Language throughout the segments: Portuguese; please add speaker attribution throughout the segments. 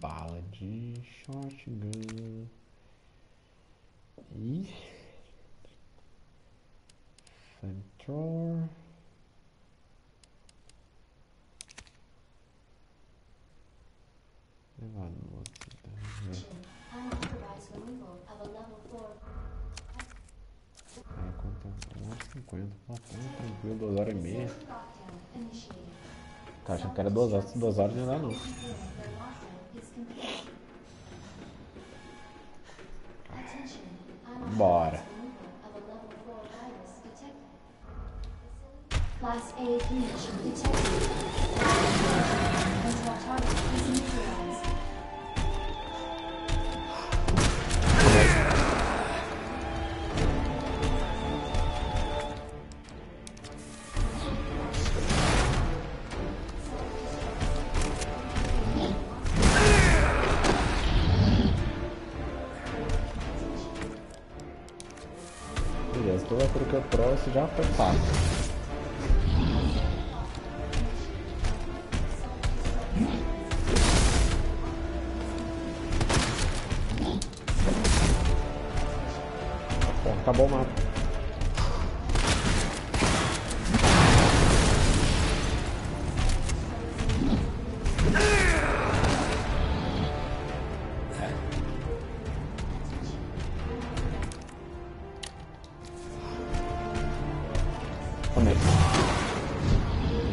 Speaker 1: Bala de shotgun. E. Flamethrower. Levar no outro.
Speaker 2: Unauthorized removal of a level 4
Speaker 1: É, quanto? 1h50. Pô, tá tranquilo, 2 horas e meia. Tá achando que era 2 horas, 2 horas não dá não.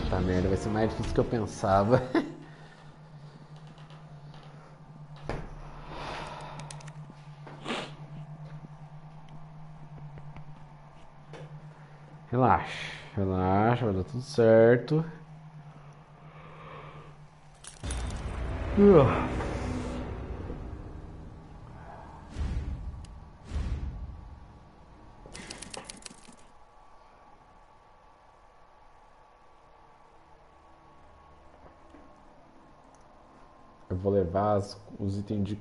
Speaker 1: Puta merda, vai ser mais difícil do que eu pensava. Relaxa, relaxa, vai dar tudo certo. Uh. Eu vou levar as- os itens de.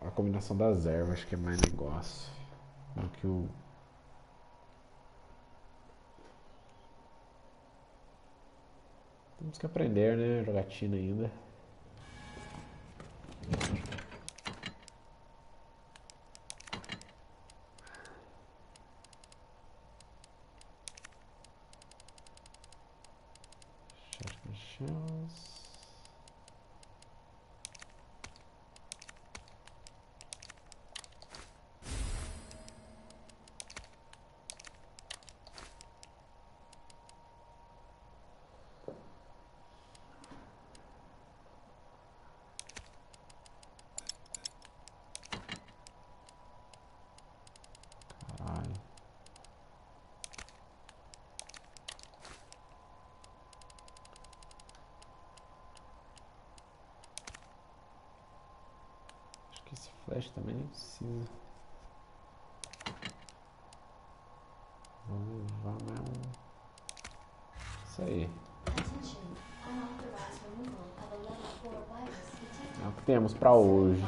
Speaker 1: A combinação das ervas, acho que é mais negócio. Do que o. Temos que aprender, né? Jogatina ainda. Shotgun shells. Caralho. Acho que esse flash também nem precisa. Vou levar mesmo. Isso aí.
Speaker 2: Attention. Unauthorized removal of a level 4 virus detected.
Speaker 1: É o que temos pra hoje.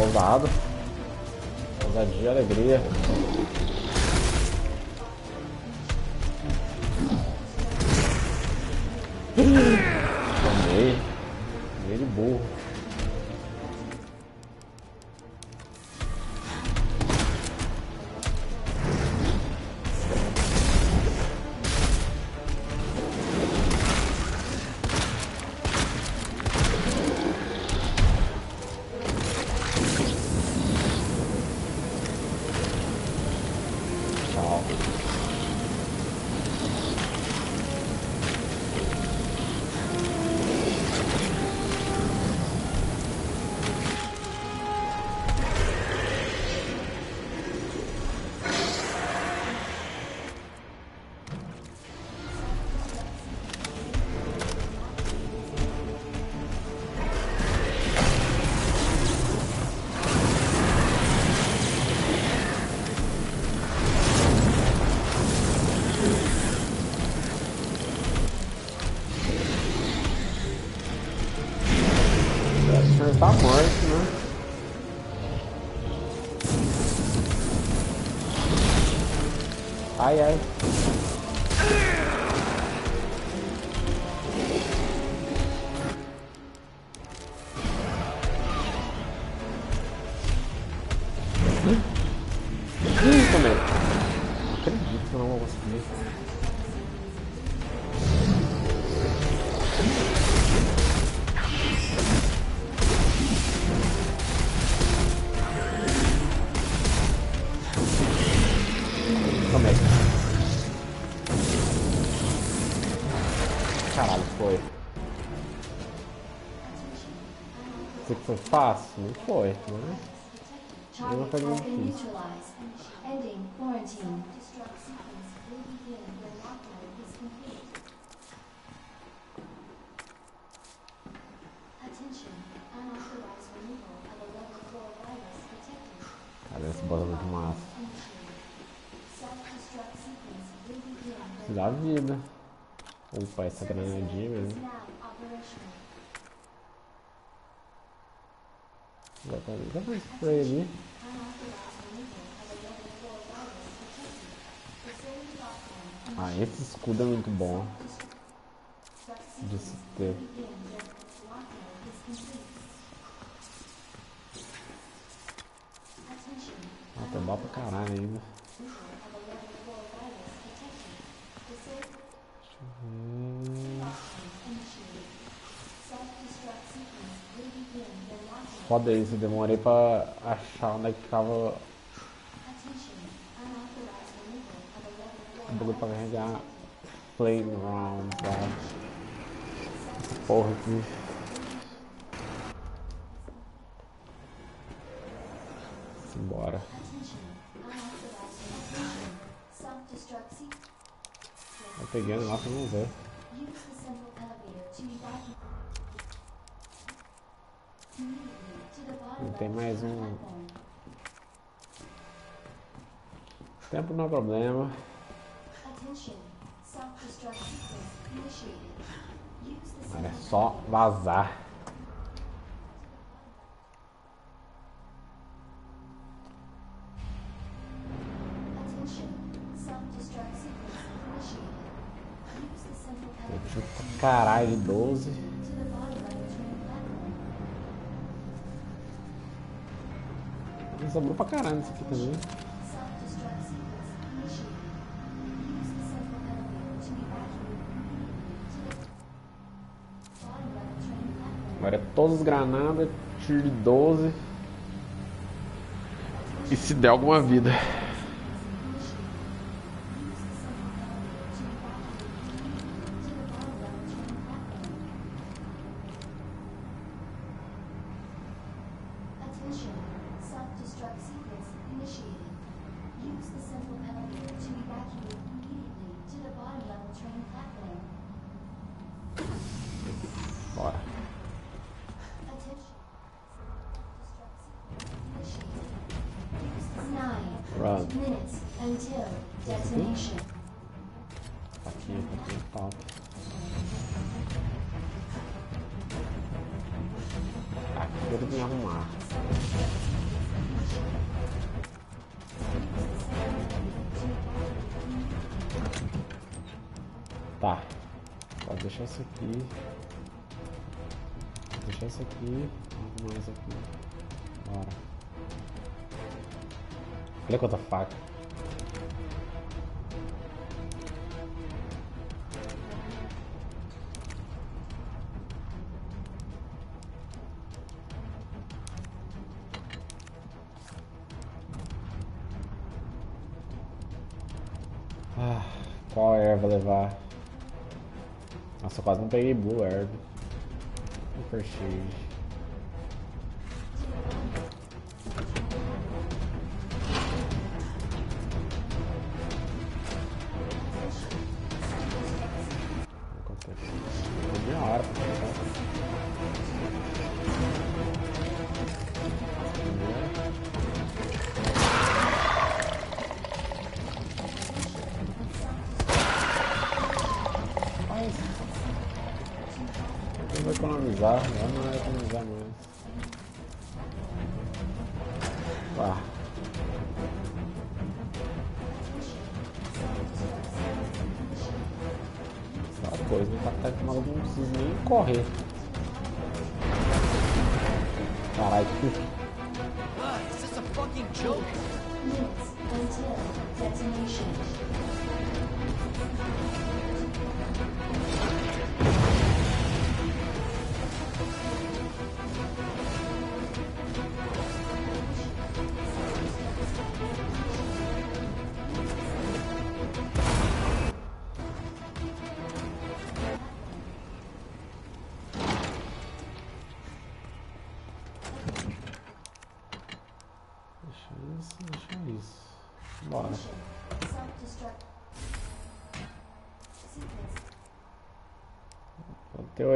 Speaker 1: Ousado. Ousadia alegria. Ai,
Speaker 2: removal of a level 4 virus detected.
Speaker 1: Cara, esse boss é muito massa. Dá vida. Opa, essa
Speaker 2: service
Speaker 1: granadinha mesmo.
Speaker 2: now operational.
Speaker 1: Já tá já tá spray ali.
Speaker 2: Unauthorized removal of a level 4 virus detected. Facility lockdown.
Speaker 1: Ah, esse escudo é muito bom de se ter. Ah, tem bala pra caralho ainda.
Speaker 2: Removal of a level 4 virus detected. Facility
Speaker 1: Hum,
Speaker 2: lockdown initiated. Self-destruct sequence will begin when lockdown.
Speaker 1: Foda isso, eu demorei pra achar onde é que ficava
Speaker 2: Attention. Unauthorized removal of a level 4
Speaker 1: o bagulho pra carregar flame rounds lá. Porra aqui. Simbora.
Speaker 2: Attention. Unauthorized removal. Self-destruct sequence.
Speaker 1: Eu peguei o negócio, vamos ver. tem mais um. Tempo não é problema. Agora é só vazar. Caralho, 12.
Speaker 2: Sobrou pra caralho isso aqui também. Agora é todas as granadas, tiro de 12. E se der alguma vida.
Speaker 1: Until detonation.
Speaker 2: Faquinha, faquinha, top. Aqui eu tenho que arrumar. Tá. Pode deixar isso aqui. Vou deixar isso aqui. Arrumar isso aqui. Bora. Olha quanta faca. Quase não peguei Blue Herb. Super shade.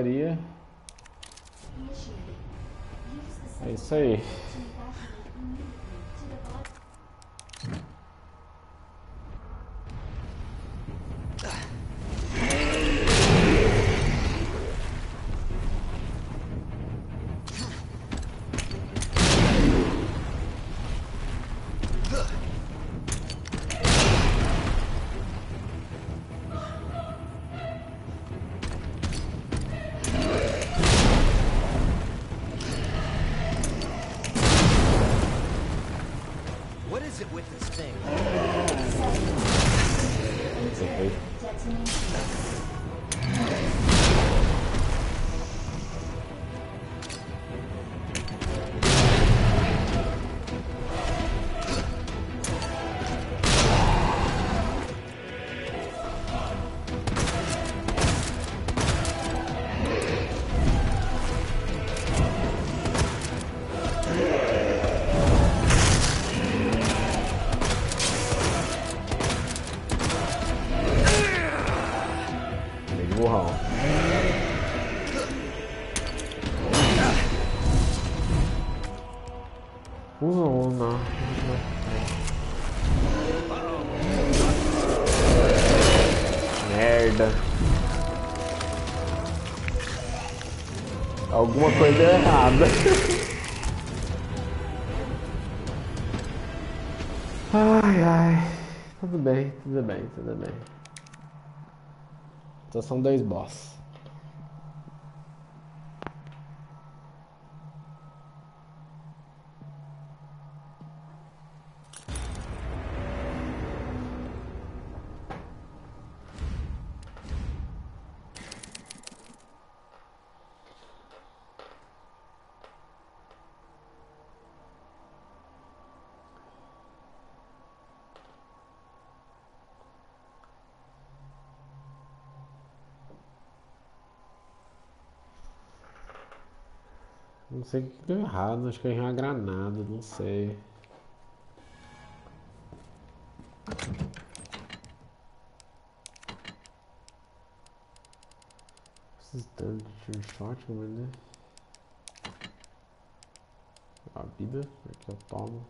Speaker 1: The
Speaker 2: é isso aí. Não? Merda. Alguma coisa deu errada. Ai, ai. Tudo bem, tudo bem, tudo bem. Só são dois boss.
Speaker 1: Sei que deu errado, acho que eu errei uma granada, não sei. Preciso tanto de tiro shot, né? A vida, aqui eu tomo.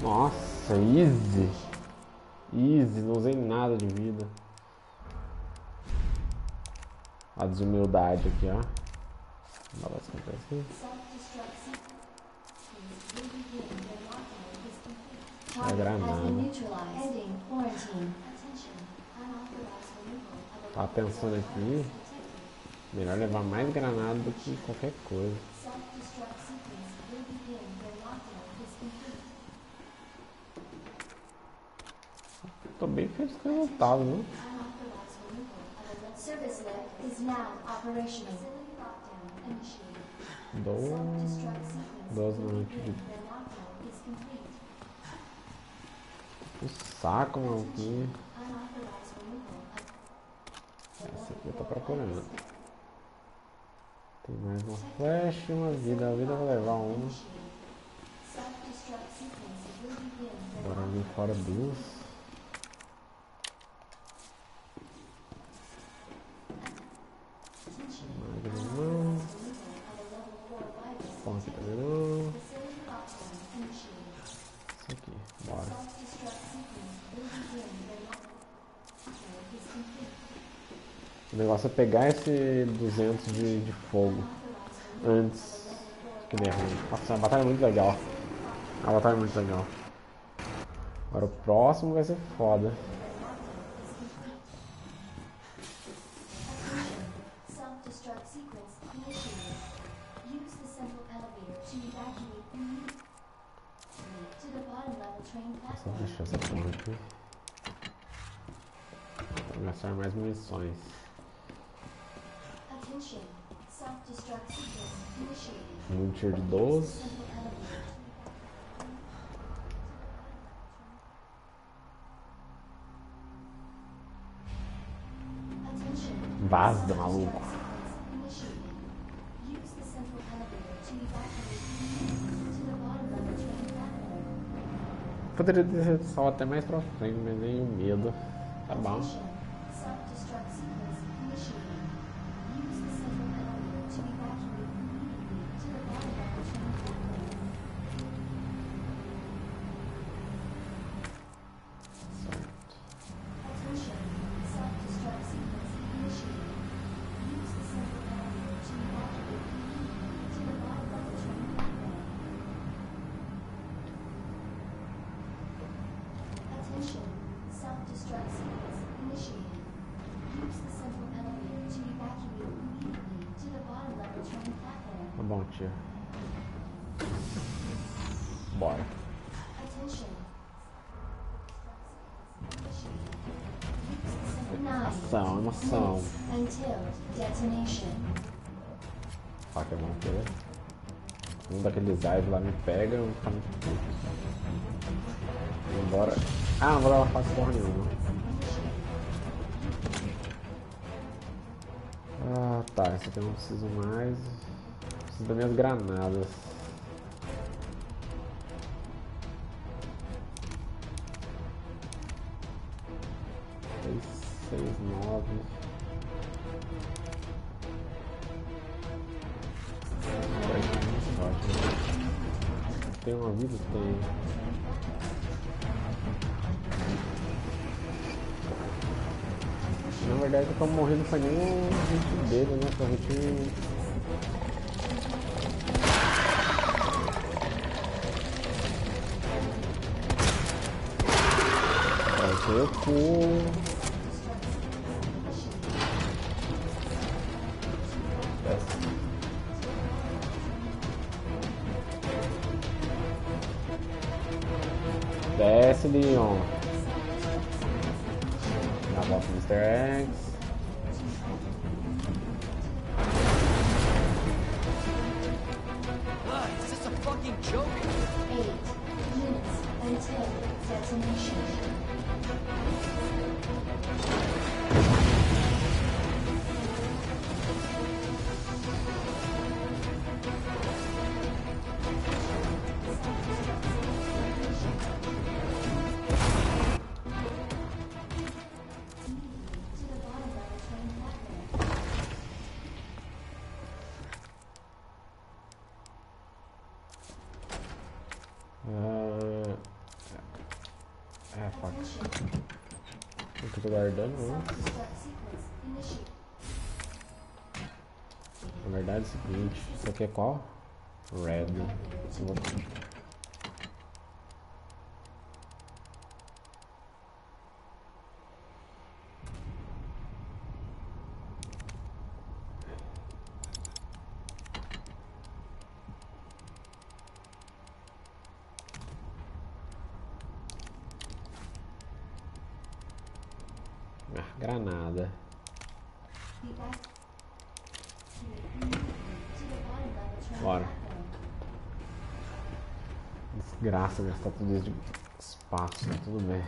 Speaker 1: Nossa, easy. Easy, não usei nada de vida. A desumildade aqui, ó. Não vai se acontecer.
Speaker 2: Self-destruct sequence will begin when lockdown is complete.
Speaker 1: A
Speaker 2: Target has
Speaker 1: granada.
Speaker 2: been neutralized. Ending quarantine. Attention. Unauthorized removal of a
Speaker 1: Tava pensando aqui, melhor levar mais granada do que qualquer coisa. Tô bem feliz com o resultado, viu?
Speaker 2: Unauthorized removal of a service lab is now operational.
Speaker 1: Doze
Speaker 2: will
Speaker 1: minutos de
Speaker 2: when lockdown is complete.
Speaker 1: um saco, maluquinho.
Speaker 2: Of
Speaker 1: Essa aqui eu tô procurando. Tem mais uma flash e uma vida. A vida vou levar uma. Bora vir fora duas.
Speaker 2: attention.
Speaker 1: Magno não.
Speaker 2: Removal of a level 4 virus.
Speaker 1: Ponte também não.
Speaker 2: Facility lockdown initiated.
Speaker 1: Isso aqui. Bora.
Speaker 2: Self-destruct sequence will begin when lockdown is complete.
Speaker 1: O negócio é pegar esse 200 de, de fogo antes que é ruim. Nossa, a batalha é muito legal. A batalha é muito legal. Agora o próximo vai ser foda.
Speaker 2: Platform. Poderia ter salvo até mais pra frente, mas nem o medo. Tá bom. Bora. Ação, emoção. Faca é bom ter. Um daqueles ais lá me pega, eu fico muito puto. Vambora. Ah, não vou dar uma faca porra nenhuma. Ah, tá. Esse aqui eu não preciso mais. Preciso das minhas granadas. Dele, né? Foi o hit. Vai ser o pulo. Desce. Desce, Leon.
Speaker 1: Initiated.
Speaker 2: Na verdade é o seguinte, isso aqui é qual? Red. Eu vou- Ah, granada.
Speaker 1: Evac- immediately to the bottom level train
Speaker 2: Bora.
Speaker 1: platform.
Speaker 2: Desgraça gastar tudo isso de espaço, mas tudo bem.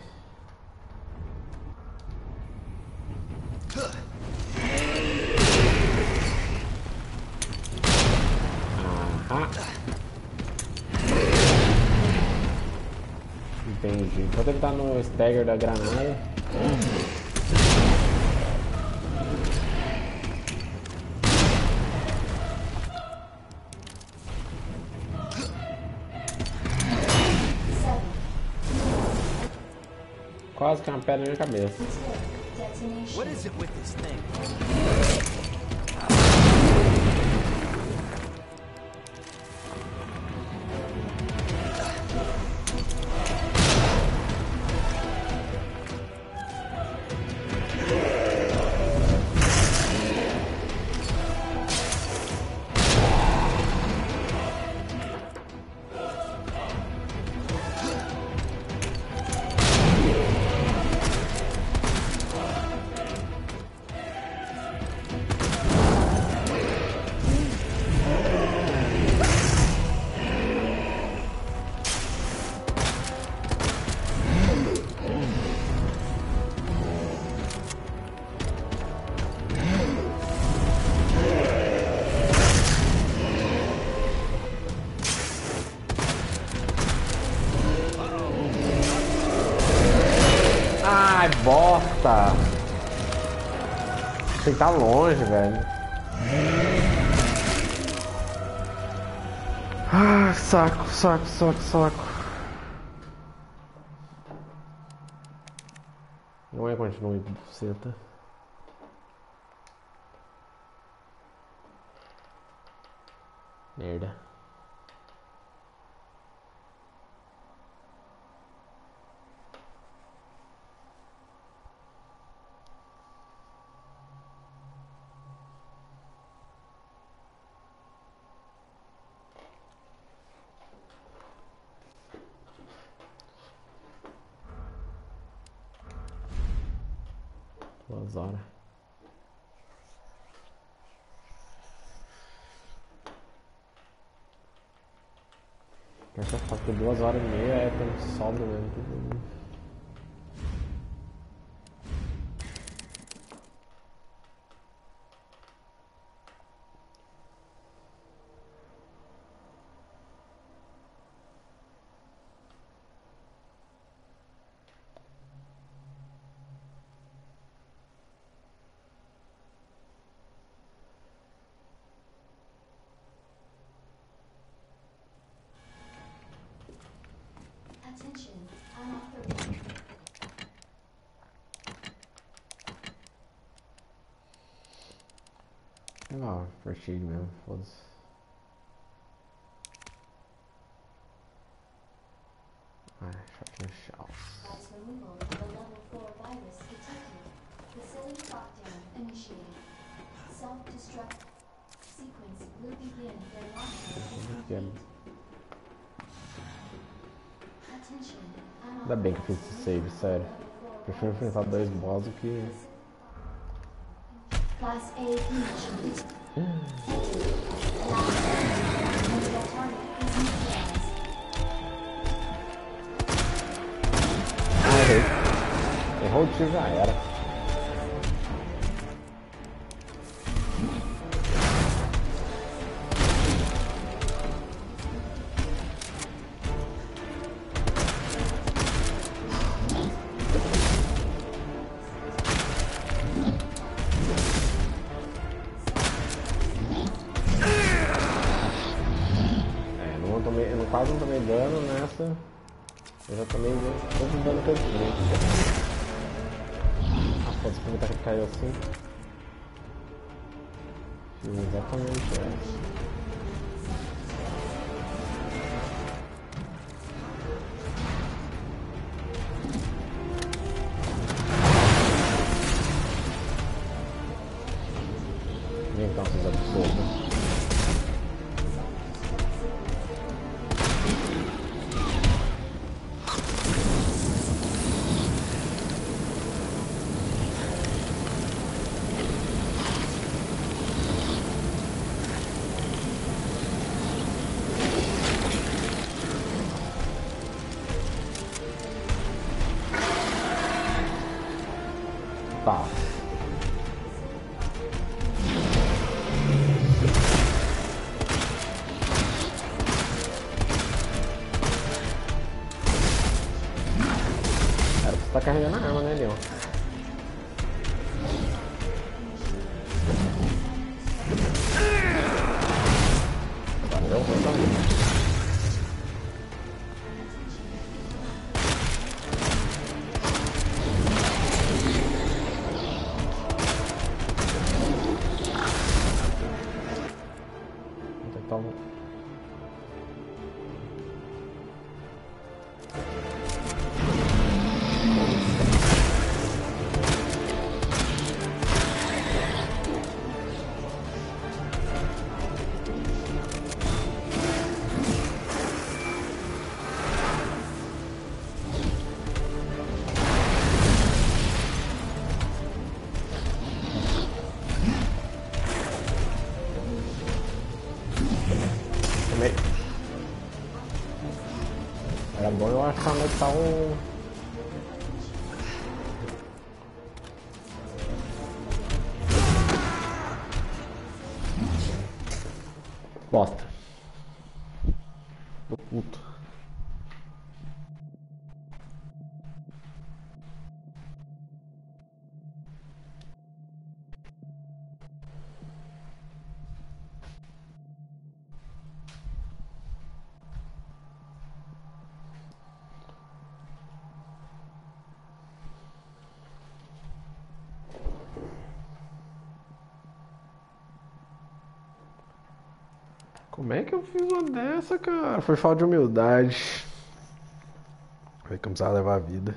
Speaker 2: Aham. Entendi. Enquanto ele tá no stagger da granada. É uma pedra na minha cabeça.
Speaker 3: What is it with this thing?
Speaker 1: Estar longe, velho. Ah, saco, saco, saco, saco. Não é continue buceta. Merda. Duas horas. Essa foto duas horas e meia é tempo de sobra mesmo.
Speaker 2: Attention, unauthorized.
Speaker 1: Sei Prestige mesmo, foda-se. Ai, shotgun shells.
Speaker 2: Device removal of a level 4 virus detected. Facility lockdown initiated. Self-destruct sequence will begin when lockdown is
Speaker 1: Begin.
Speaker 2: complete. Attention,
Speaker 1: Ainda bem que eu fiz esse save, sério. Prefiro enfrentar dois boss do que.
Speaker 2: Class A ignition. Last Multiple target is neutralized.
Speaker 1: Ah, errei. Errou o tiro já era. Dano nessa. Eu já tomei todo o dano que eu tinha. Ah, pode aproveitar que ele caiu assim. Fiz exatamente essa. Tomei. Era bom eu achar tá o. Bosta. Tô puto. Como é que eu fiz uma dessa, cara? Foi falta de humildade. Foi que eu precisava levar a vida.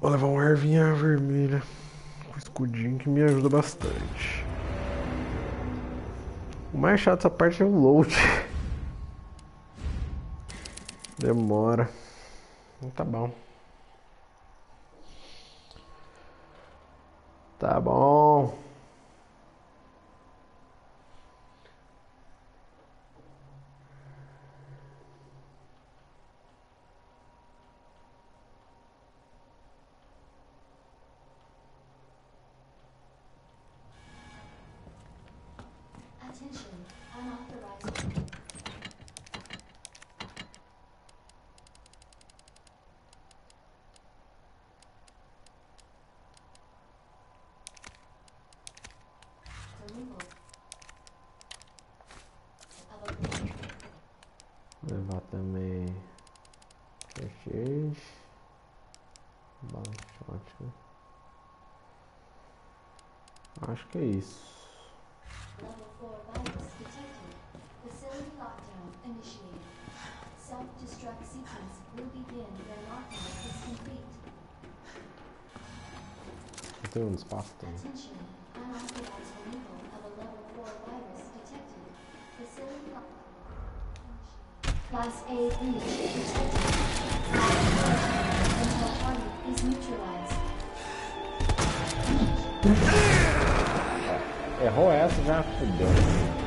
Speaker 1: Vou levar uma ervinha vermelha com escudinho que me ajuda bastante. O mais chato dessa parte é o load. Demora. Tá bom. Tá bom.
Speaker 2: Lockdown. Class A breach detected.
Speaker 1: Errou essa, já fudeu.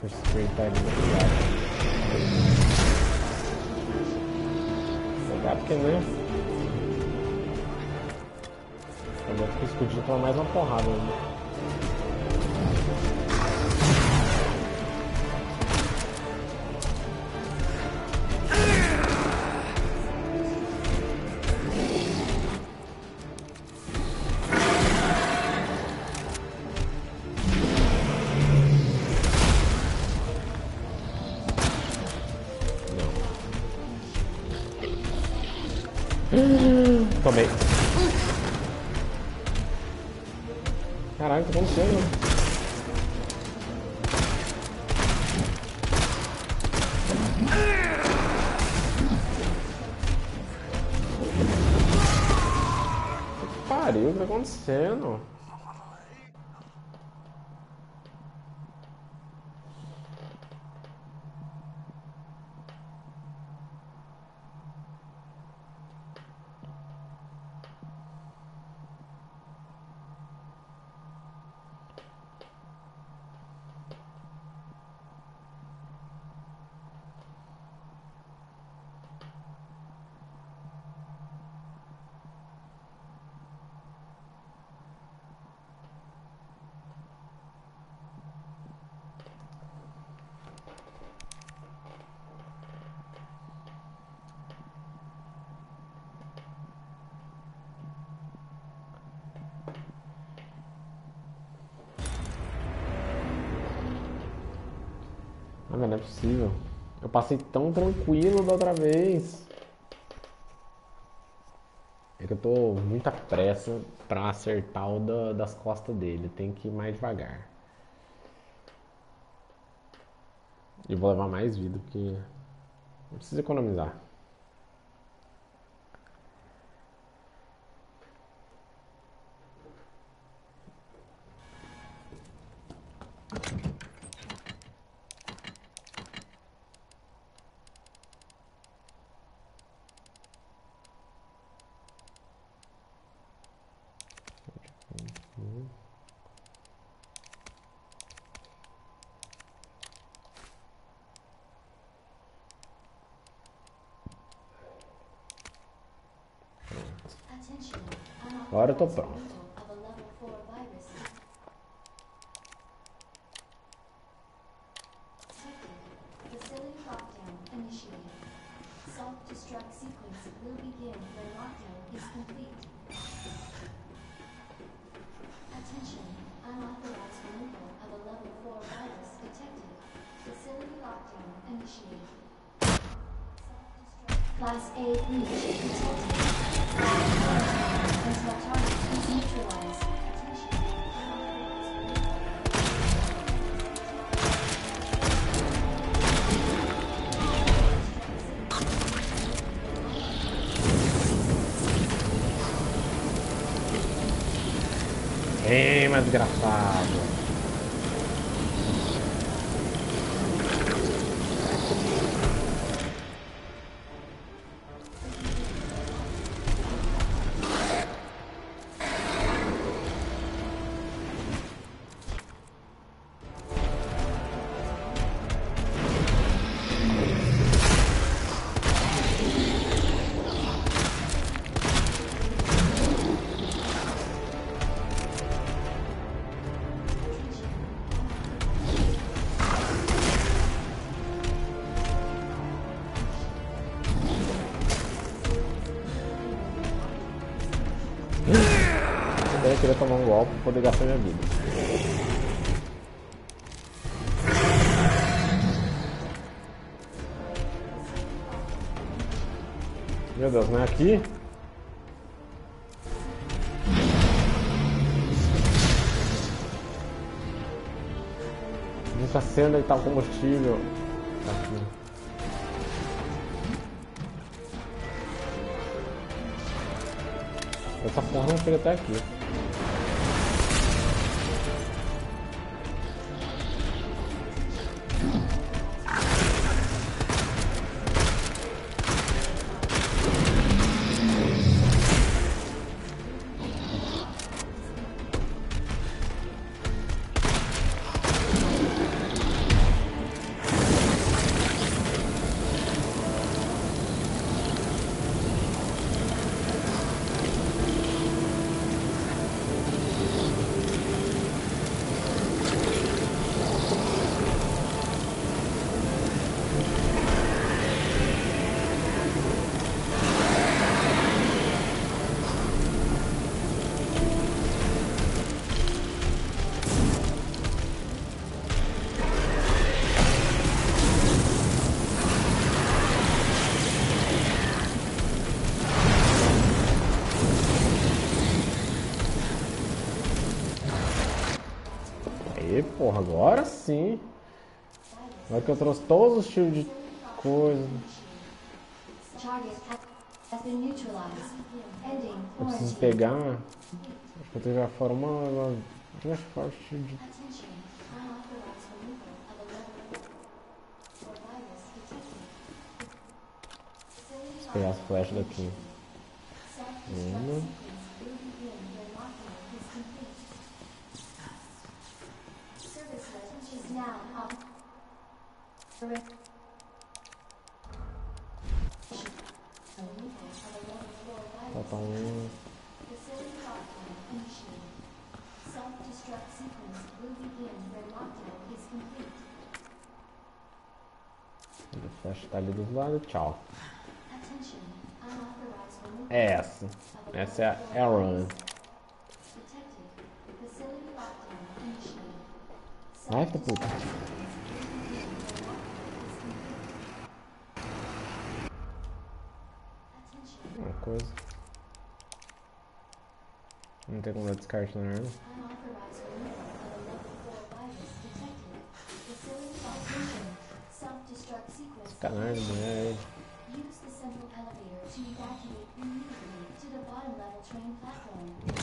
Speaker 1: Eu vi eu the Jogar porque né? Eu fico escudinho toma mais uma porrada ainda. Caralho, o que acontecendo? Que pariu, o que tá acontecendo? É possível. Eu passei tão tranquilo da outra vez. É que eu tô muita pressa pra acertar o da- das costas dele. Tem que ir mais devagar. E vou levar mais vida, porque eu preciso economizar. Agora eu tô
Speaker 2: unauthorized
Speaker 1: pronto.
Speaker 2: removal of
Speaker 1: golpe pra poder gastar minha vida. Meu Deus, não é aqui? Nunca onde tá o combustível. Tá aqui. Essa porra não chega até aqui. Agora sim. Agora que eu trouxe todos os tipos de coisa. Eu preciso pegar. Acho que eu tenho jogar fora uma. uma de.
Speaker 2: Level 4 virus detected. Facility
Speaker 1: pegar as flechas daqui. Uma.
Speaker 2: Lockdown initiated. Self-destruct
Speaker 1: tá ali do lado. Tchau. É essa. Essa é a Aaron.
Speaker 2: I
Speaker 1: have to poop. Uma coisa. Não tem como dar descarte na arma. Sacanagem, mulher.
Speaker 2: Use the central elevator to evacuate immediately to the bottom level train platform.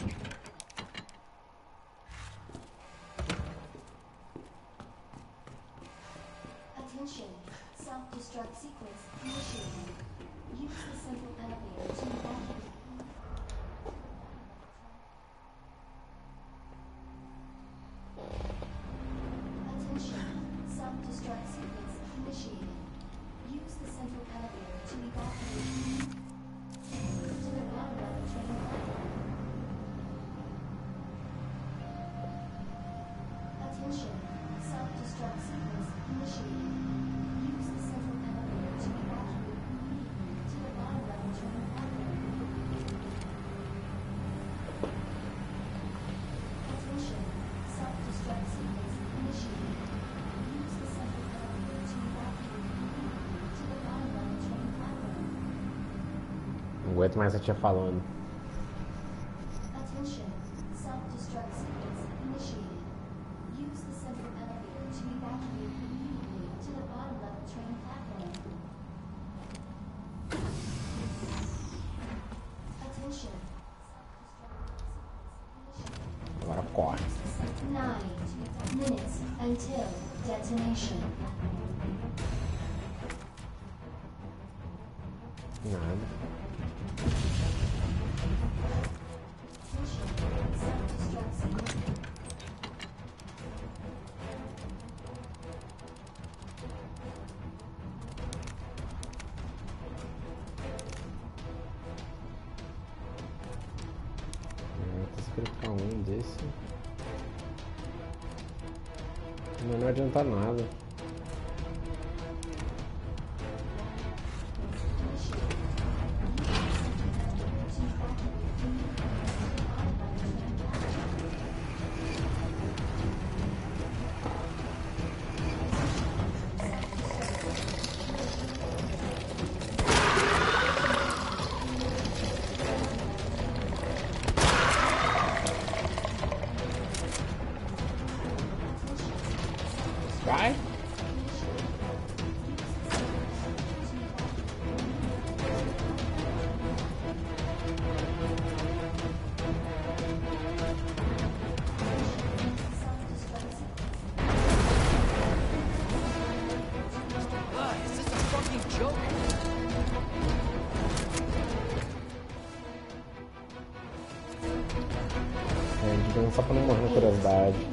Speaker 2: Self-destruct sequence initiated.
Speaker 1: Aguento mais a tia falando. Desse. Mas não adianta nada. Só pra não morrer na curiosidade.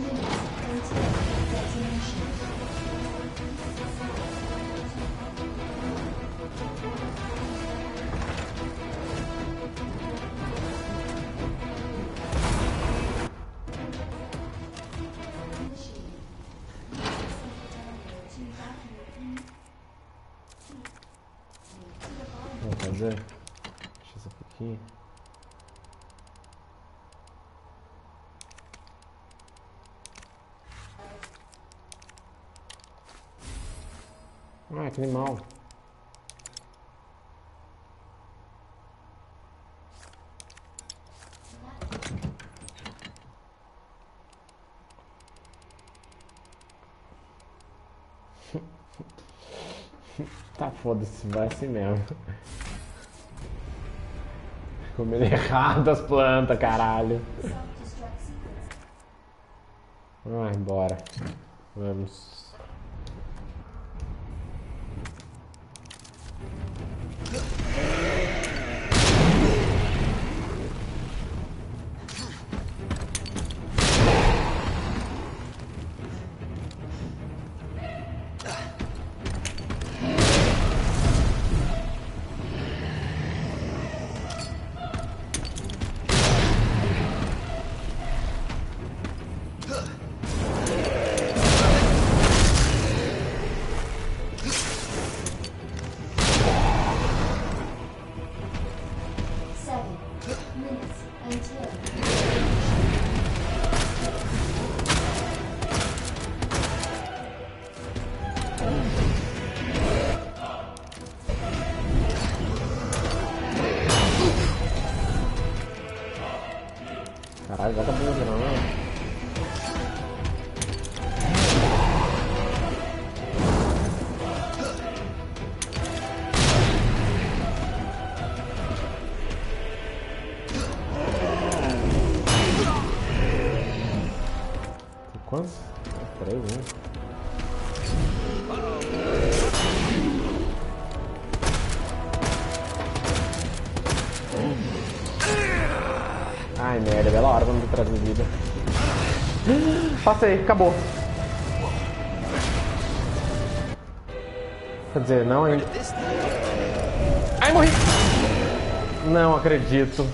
Speaker 1: Que animal. Tá foda-se, vai assim mesmo. Comendo errado as plantas, caralho. Vai embora. Vamos. Passei, acabou. Quer dizer, não ainda. Ai, morri! Não acredito.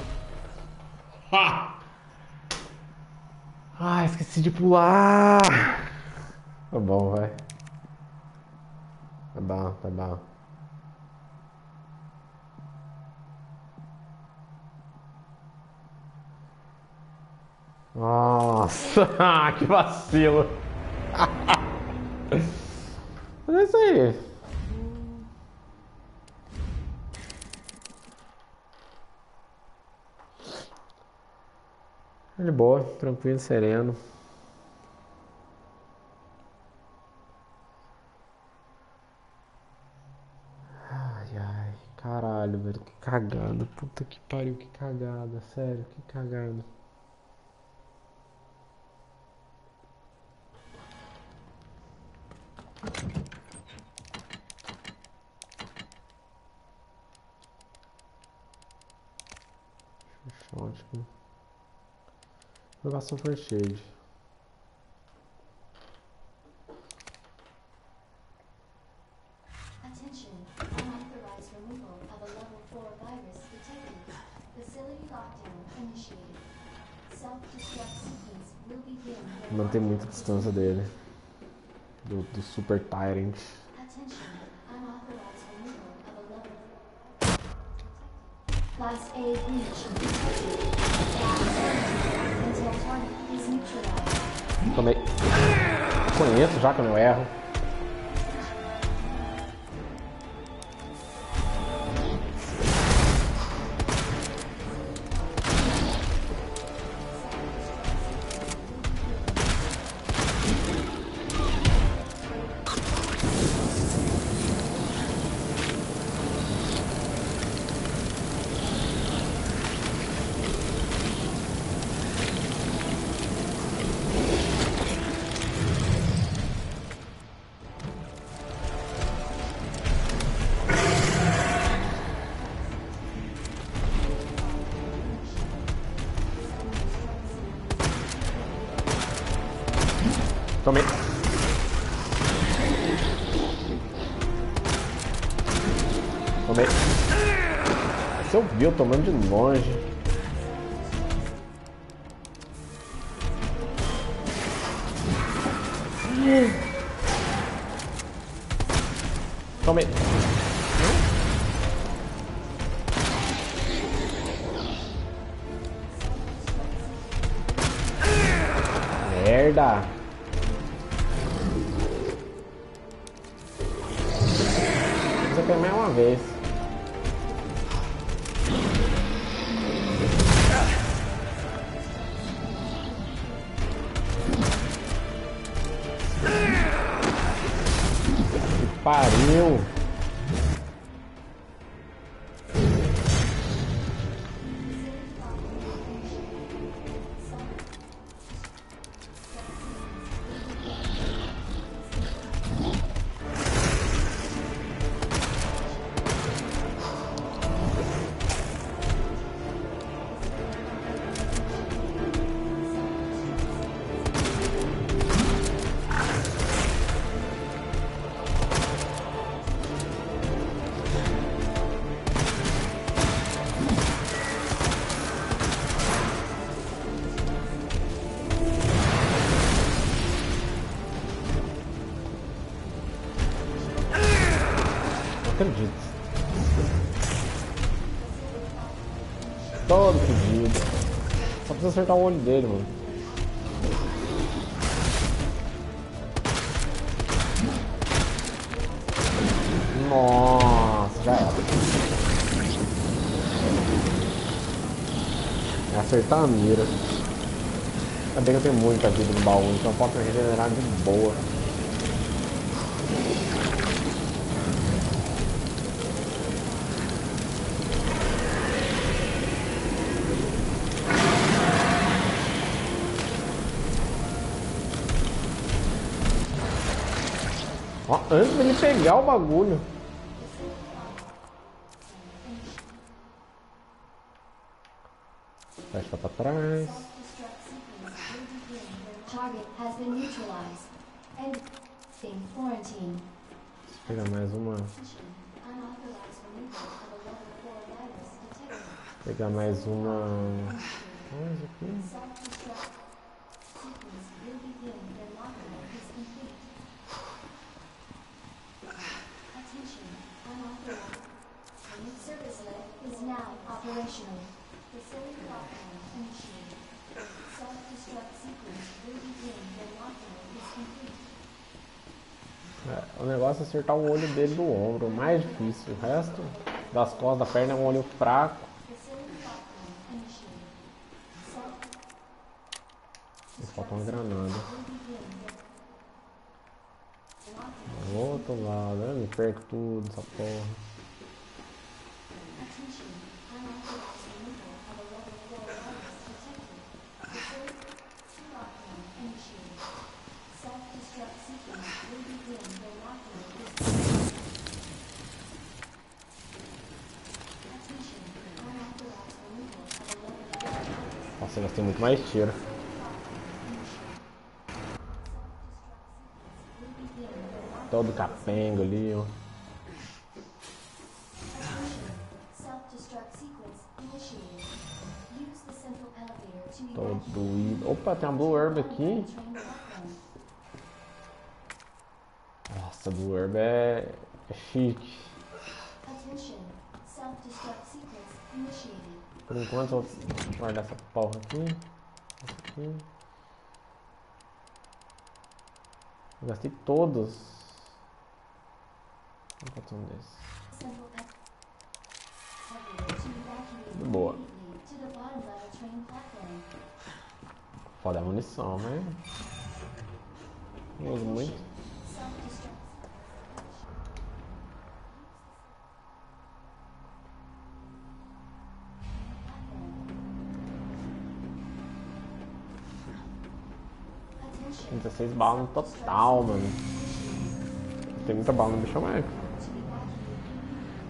Speaker 1: Ah, esqueci de pular. Tá bom, vai. Tá bom, tá bom. Nossa, que vacilo. Mas é isso aí. De boa, tranquilo, sereno. Ai, ai, caralho, velho, que cagada. Puta que pariu, que cagada, sério, que cagada. Ótimo. Levar Super Shade.
Speaker 2: Attention, unauthorized removal of a level 4 virus detected. Facility lockdown initiated. Self-destruct sequence will begin. When
Speaker 1: Manter muita distância dele. Do, do Super Tyrant. Tomei. Conheço já quando eu erro. Tomando de longe. Acertar o olho dele, mano. Nossa, já era. É acertar a mira. Ainda bem que eu tenho muita vida no baú, então eu posso regenerar de boa. Antes dele pegar o bagulho. Fecha pra trás. Pegar mais uma.
Speaker 2: Unauthorized removal of a level 4 virus detected.
Speaker 1: Pegar mais uma. Mais aqui.
Speaker 2: Self-destruct sequence will begin when lockdown is complete. Attention, unauthorized. Is now operational. Facility lockdown initiated. Self-destruct sequence will begin when lockdown is complete.
Speaker 1: É, o negócio é acertar o olho dele do ombro, o mais difícil. O resto das costas da perna é um olho fraco. E falta uma granada. Do outro lado, eu me perco tudo, essa porra.
Speaker 2: Attention, unauthorized removal of a level 4 virus detected. Facility lockdown initiated. Self-destruct sequence will begin when lockdown is complete. Attention, unauthorized removal of a level 4
Speaker 1: eu gastei muito mais tiro. Todo capengo ali, ó. Todo doído. Opa, tem uma Blue Herb aqui. Nossa, Blue Herb é, é chique. Por enquanto vou guardar essa porra aqui. Aqui. Gastei todos. Vou botar um
Speaker 2: e- evacuate
Speaker 1: Boa. Foda a munição, mas. Não uso muito. 16 balas no total, mano. Tem muita bala no bicho.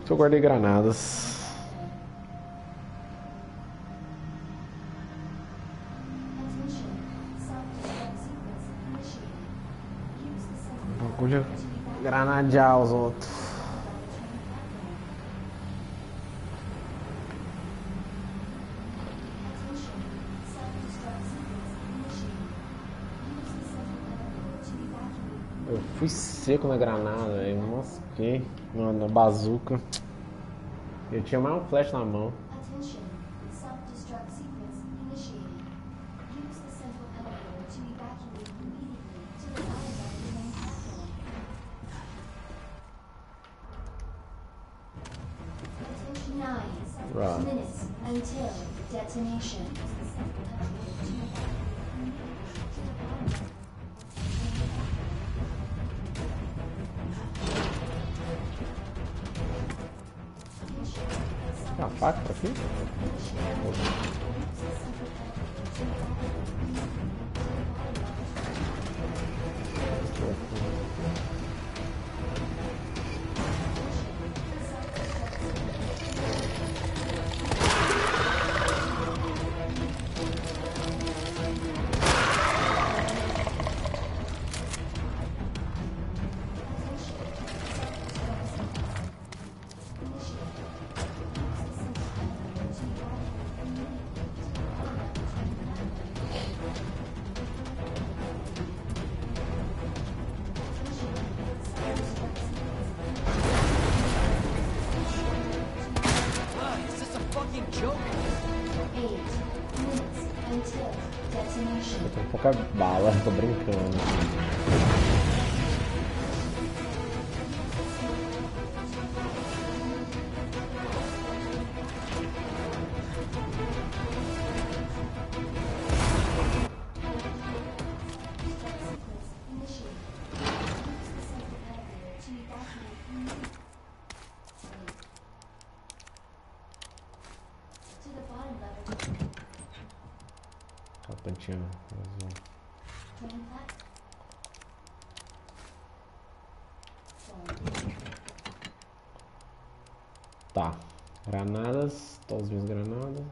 Speaker 1: Se eu guardei granadas. Bagulho é granadear os outros. Fui seco na granada, velho. Mosquei na, na bazuca. Eu tinha mais um flash na mão.
Speaker 2: Attention, self-destruct sequence initiated.
Speaker 1: Faca pra aqui? Bala, Granadas. Todas as minhas granadas.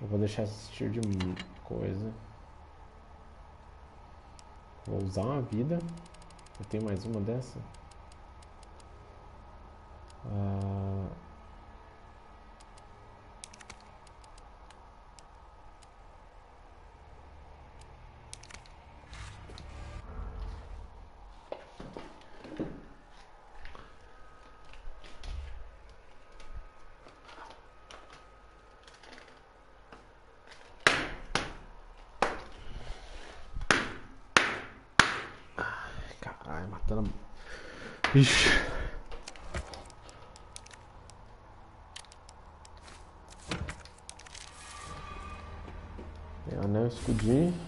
Speaker 1: Eu vou deixar esse tiro de coisa. Vou usar uma vida. Eu tenho mais uma dessa. Ah, Caralho, matando. Ixi. Tem anel, escudinho.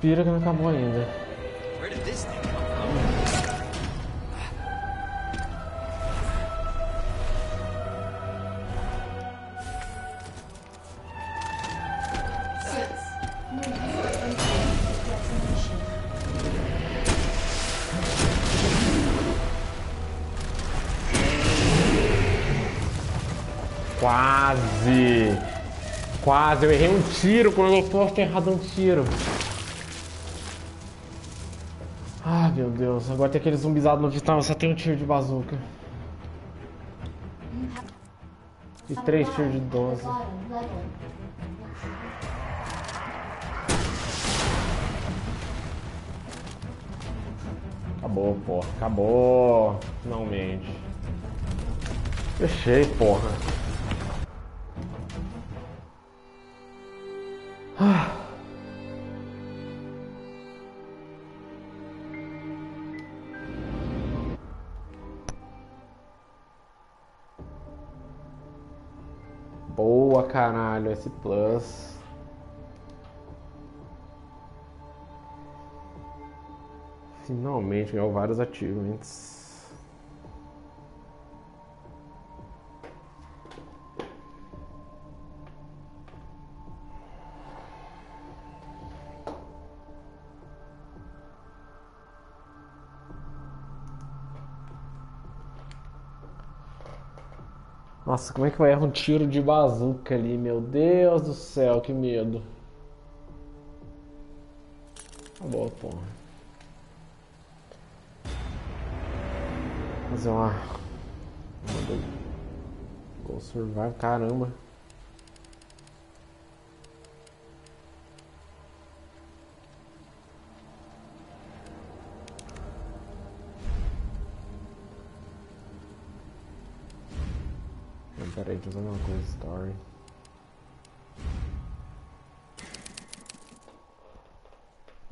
Speaker 1: Ah, pira que não acabou ainda.
Speaker 4: Where did this thing come from?
Speaker 2: six minutes until detonation.
Speaker 1: Quase! Quase, eu errei um tiro quando eu posso ter errado um tiro. Deus, agora tem aquele zumbizado no vital, só tem um tiro de bazuca. E três tiros de 12.
Speaker 2: Bottom level.
Speaker 1: Acabou, porra, acabou. Finalmente. Fechei, porra. Ah. Caralho, esse plus. Finalmente ganhou vários achievements. Nossa, como é que eu erro um tiro de bazuca ali? Meu Deus do céu, que medo. Acabou, porra. Fazer uma. Go Survive, caramba. Peraí, deixa eu fazer uma coisa, story.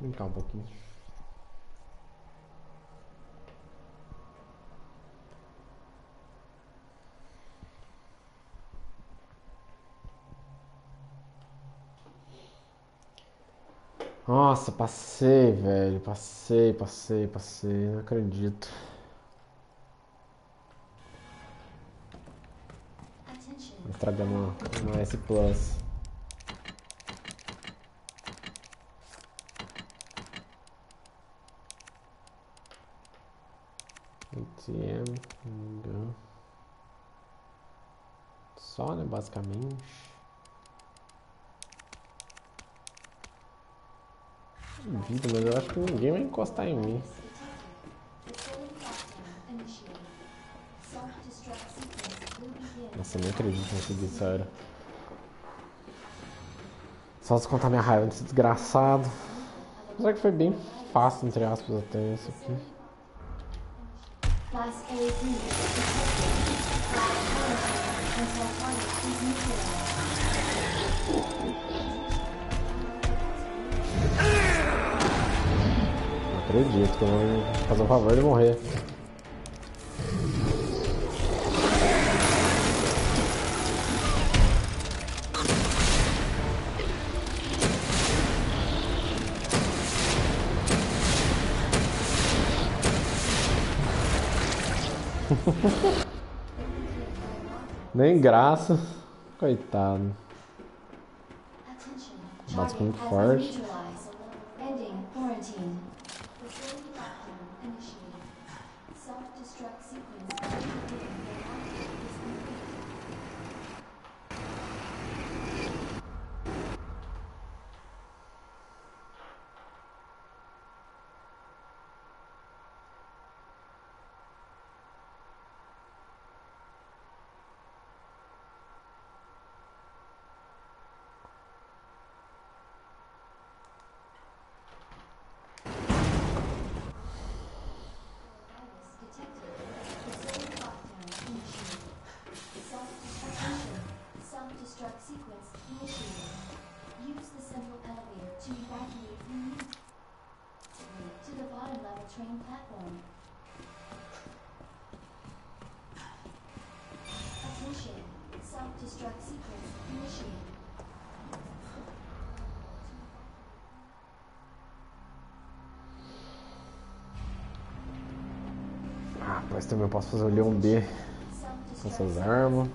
Speaker 1: Brincar um pouquinho. Nossa, passei, velho. Passei, passei, passei. Não acredito. Estragando uma, uma S Plus. ATM. Só, né, basicamente. Vida, mas eu acho que ninguém vai encostar em mim. Nossa, nem acredito nisso aqui, sério. Só descontar minha raiva desse desgraçado. Apesar que foi bem fácil, entre aspas, até isso aqui.
Speaker 2: Neutralized.
Speaker 1: Não acredito que eu vou fazer o favor de morrer. Nem graça. Coitado. Bate muito forte. Mas também eu posso fazer o Leão B com essas armas.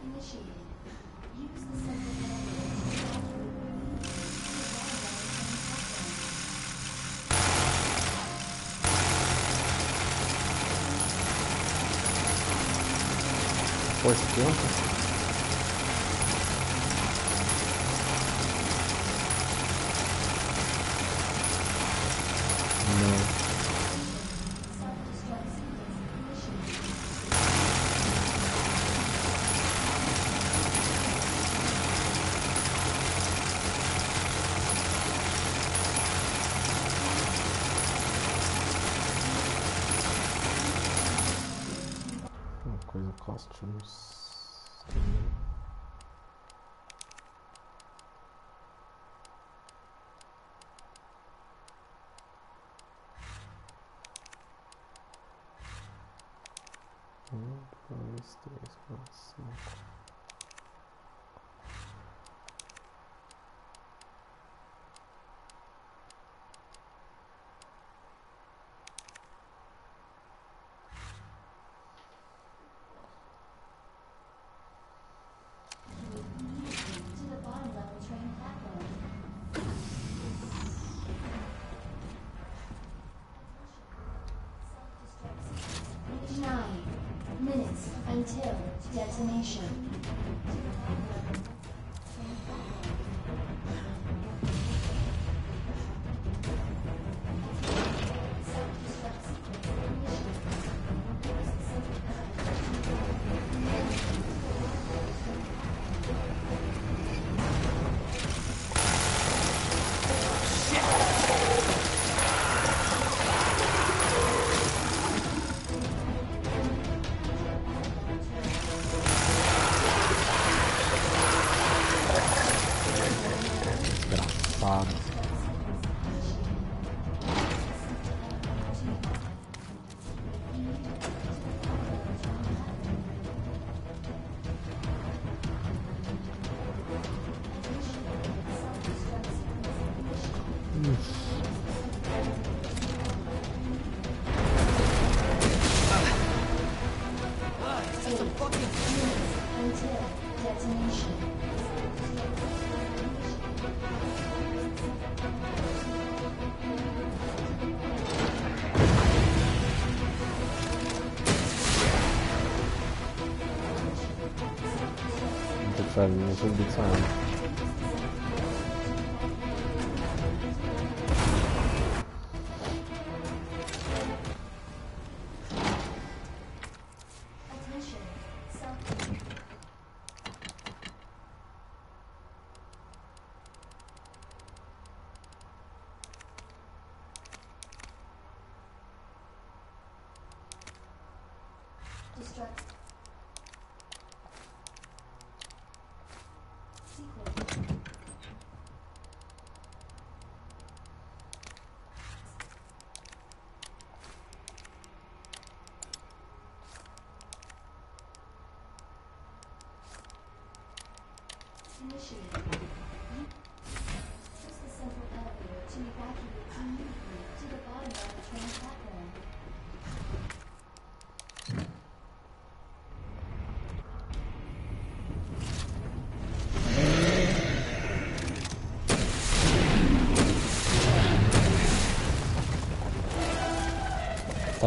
Speaker 2: To
Speaker 1: Força tempo. Não.
Speaker 2: Self-destruct sequence initiated.
Speaker 1: Uma coisa costumes. Um, dois, três, quatro, cinco.
Speaker 2: To the bottom level train platform. Nine minutes until detonation. Não tem que fazer, não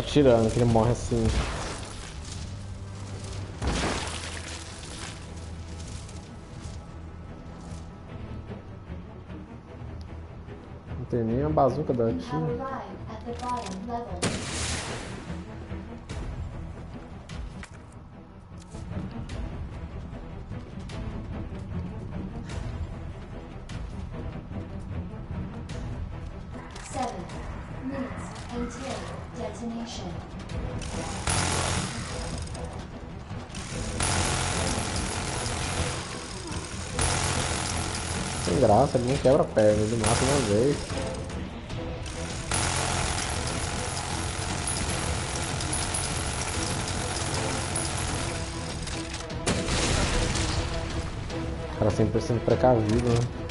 Speaker 2: Tá tirando que ele morre assim. Não tem nem a bazuca da tia. Graça, ele não quebra a perna, ele mata uma vez. O cara sempre sendo precavido, né?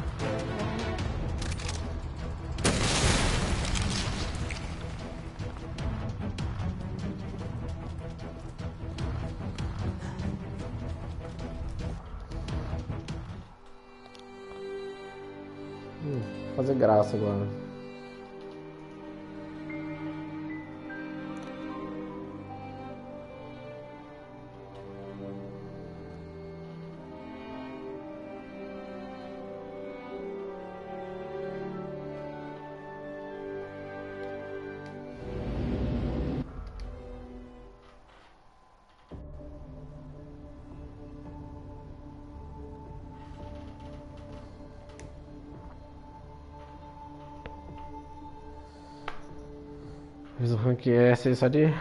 Speaker 2: Fiz o rank S aí só de